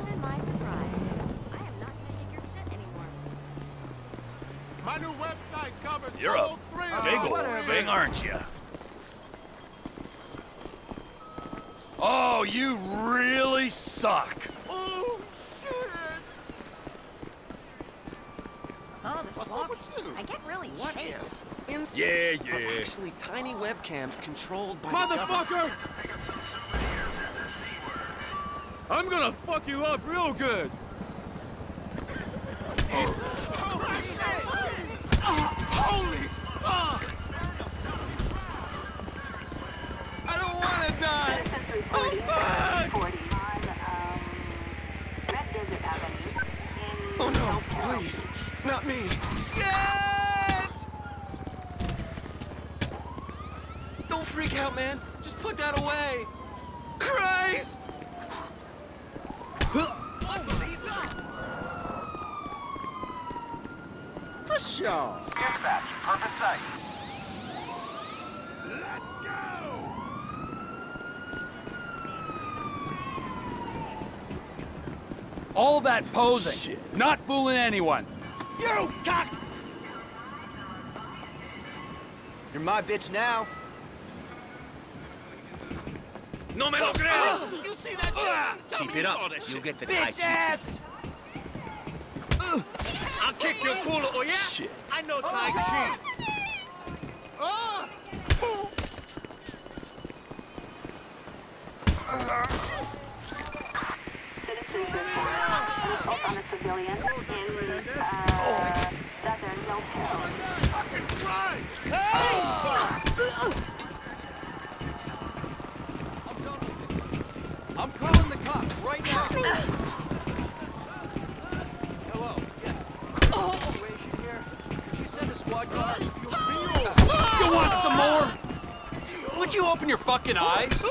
Imagine my surprise. I am not gonna take your shit anymore. My new website covers You're a three of big old thing, aren't you? Oh, you really suck. Oh, shit! Oh, this What's up lock. with you? I get really What shaky. if insects Yeah, yeah. actually tiny webcams controlled by the government? Motherfucker! I'm gonna fuck you up real good. Holy fuck! I don't wanna die! Oh fuck! Oh no, please, not me. Shit! Don't freak out, man. Just put that away. For sure. Dispatch, purpose site. Let's go! All that posing, not fooling anyone. You cock! You're my bitch now. No me lo creo. You see that shit? Ah. Tell Keep it up. You'll get the Tai Bitch Chi. ass. I'll kick your culo, oh yeah? Shit. I know Tai Chi. On a civilian in uh, southern Mill Hill. Fucking Christ! Hey! I'm done with this. I'm calling the cops right now. You want some more? Would you open your fucking eyes?